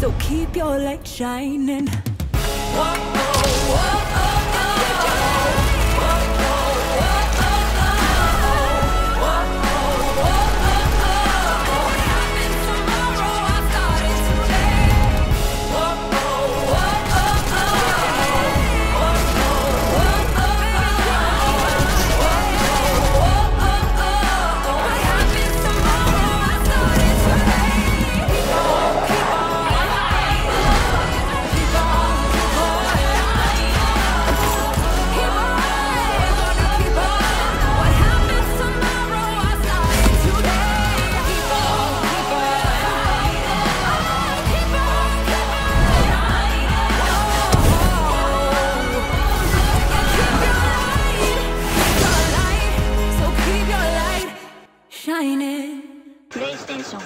So keep your light shining. Whoa. shining. PlayStation.